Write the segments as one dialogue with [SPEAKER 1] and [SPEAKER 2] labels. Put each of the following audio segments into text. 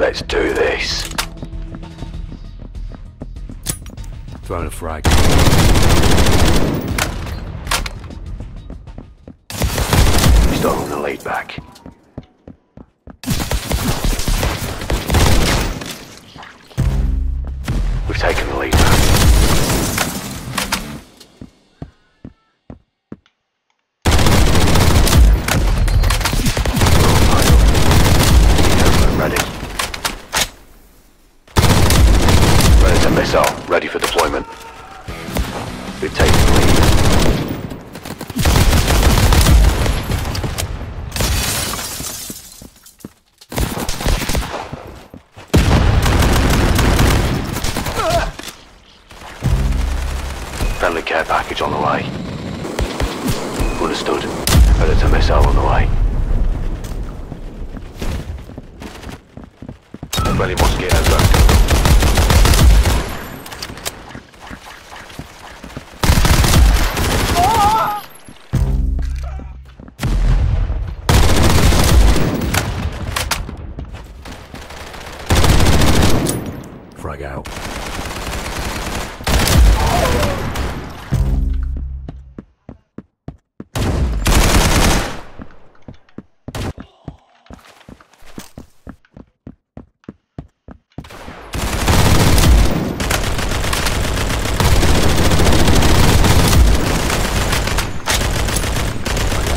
[SPEAKER 1] Let's do this.
[SPEAKER 2] Throwing a frag.
[SPEAKER 1] Stolen the lead back. We've taken the lead. Friendly care package on the way. Understood. Predator missile on the way. Friendly mosquito drone.
[SPEAKER 2] Frag out. Frag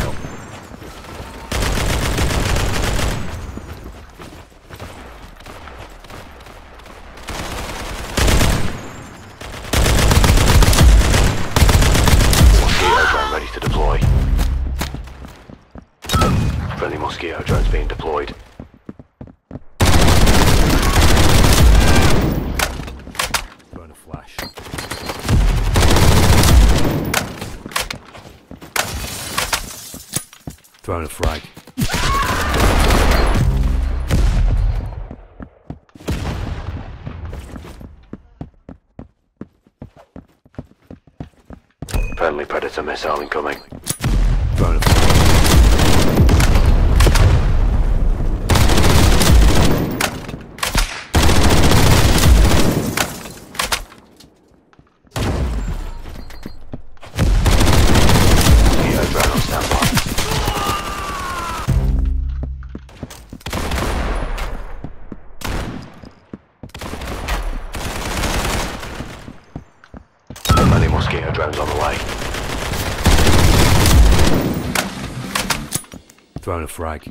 [SPEAKER 2] out.
[SPEAKER 1] Mosquito drone ready to deploy. Friendly mosquito drone's being deployed.
[SPEAKER 2] Throwing a flash. Throwing a frag.
[SPEAKER 1] Friendly predator missile incoming.
[SPEAKER 2] Throwing a frag.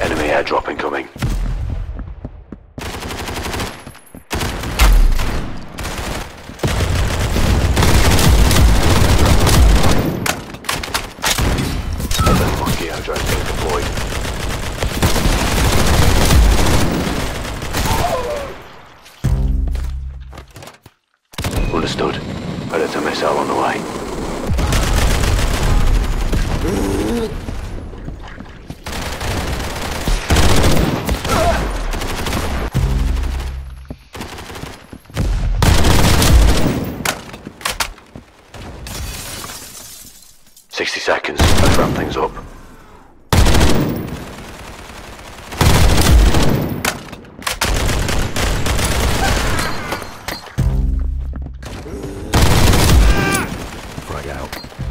[SPEAKER 1] Enemy airdrop incoming. Friendly mosquito drone being deployed. Understood. Predator missile on the way. Sixty seconds. Let's wrap things up.
[SPEAKER 2] Out.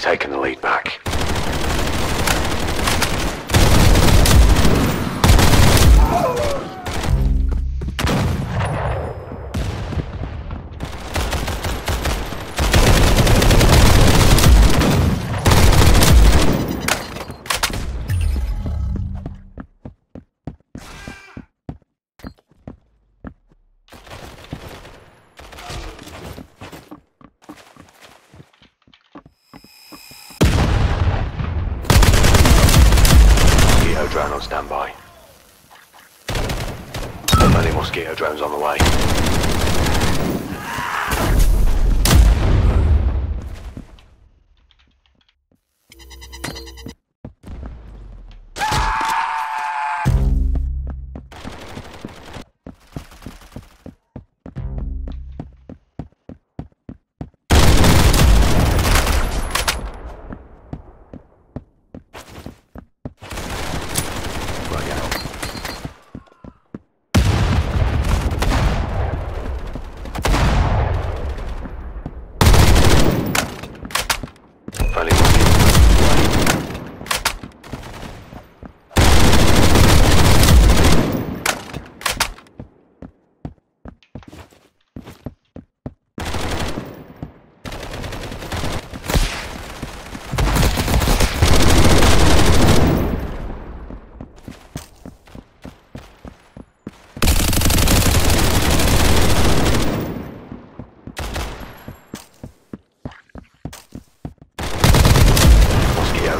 [SPEAKER 1] Taken the lead back. Mosquito drone on standby. Many mosquito drones on the way.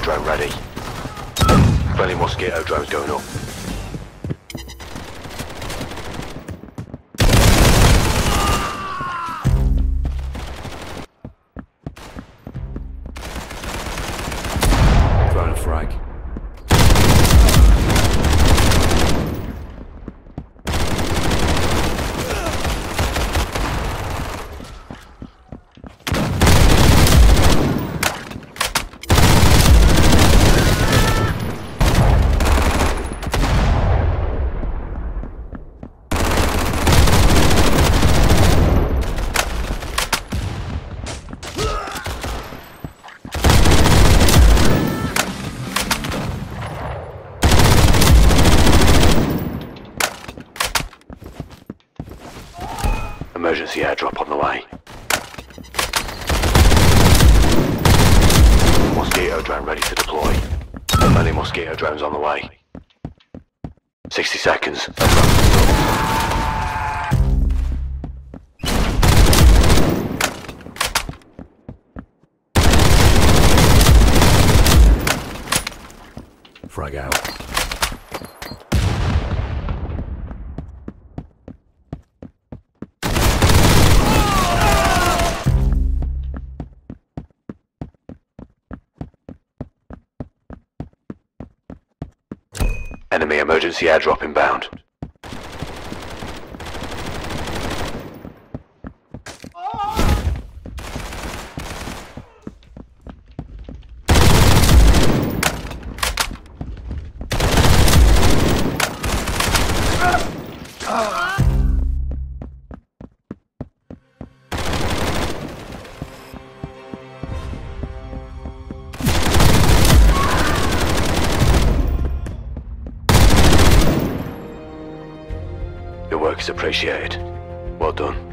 [SPEAKER 1] Drone ready. Friendly mosquito drones going up.
[SPEAKER 2] Throwing a frag.
[SPEAKER 1] Emergency airdrop on the way. Mosquito drone ready to deploy. Many mosquito drones on the way. 60 seconds.
[SPEAKER 2] Frag out.
[SPEAKER 1] Enemy emergency airdrop inbound. Appreciated. Well done.